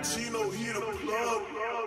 Pacino, he the plug.